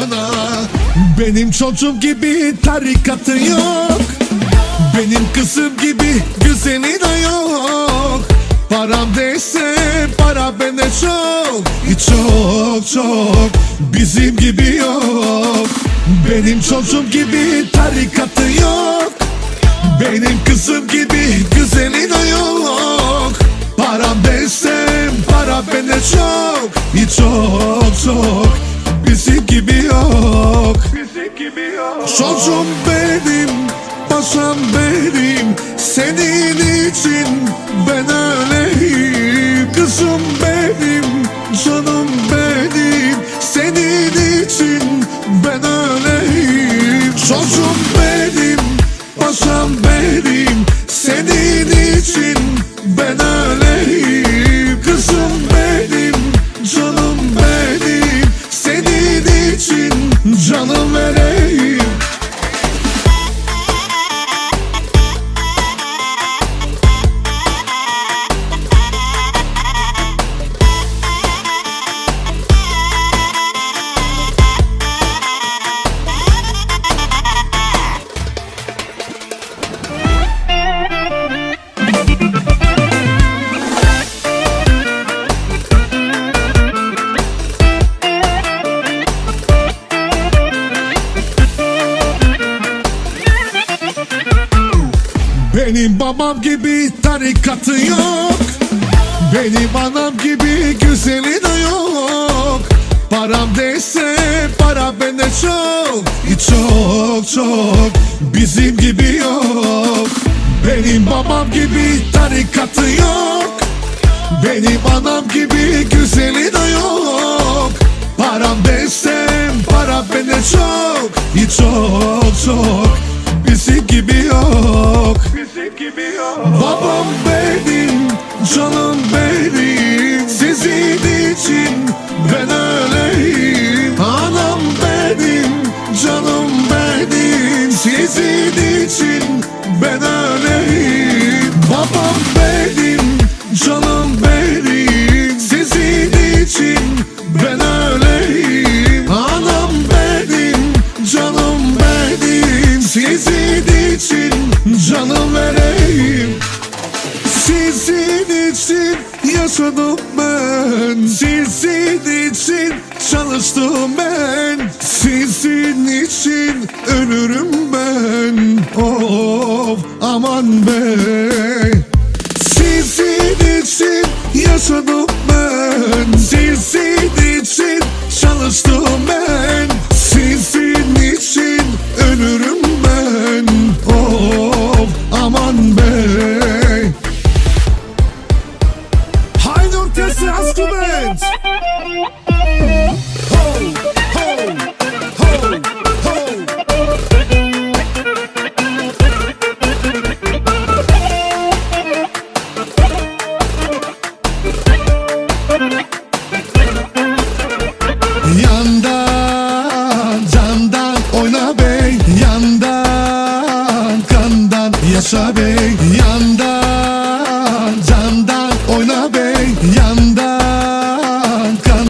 sana Benim çocuğum gibi tarikatı yok. Benim kızım gibi güzeli de yok. Param değilse para bende çok. Çok çok bizim gibi yok. Benim çocuğum gibi tarikatı yok. Benim kızım gibi güzeli de yok. Param desem para bende çok. Çok çok bizim gibi yok. Çocuğum benim, paşam benim. Senin için ben öleyim Kızım benim, canım benim. Senin için ben öleyim Çocuğum benim, paşam benim. Senin için ben öleyim için canım vereyim babam gibi tarikatı yok. Benim anam gibi güzeli de yok. Param değilse para bende çok. Çok çok bizim gibi yok. Benim babam gibi tarikatı yok. Benim anam gibi güzeli de yok. Param desem para bende çok. Çok çok bizim gibi yok. Babam benim, canım benim. Sizin için ben yaşadım ben Sizin için çalıştım ben. Sizin için ölürüm ben. Of aman be. Sizin için yaşadım ben. Sizin için çalıştım Yandan candan oyna bey. Yandan kandan yaşa bey. Yandan.